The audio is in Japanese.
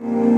うん。